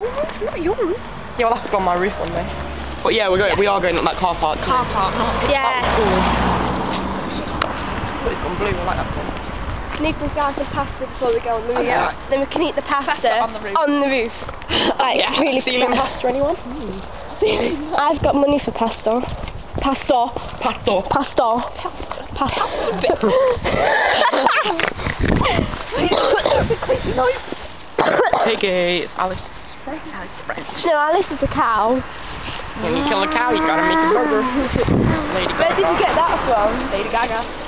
It's not yours. Yeah, we'll have to go on my roof one day. But yeah, we're going. We are going up that car park. Car park, not. Yeah. Cool. But it's gone blue. I like that one. Need some guys some pasta before we go on the roof. Yeah. Then we can eat the pasta, Pasta on the roof. On the roof. like really Ceiling quick. pasta, anyone? I've got money for pasta. Pasta. Pasta. Pasta. Pasta. Piggy. It's Alice. Alice French. no, Alice is a cow. When you kill a cow, you gotta make a burger. Lady Where did you get that from? Lady Gaga.